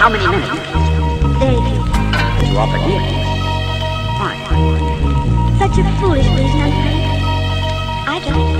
How many minutes? David, You offer daily? Why? Such a foolish reason, I'm afraid. I don't.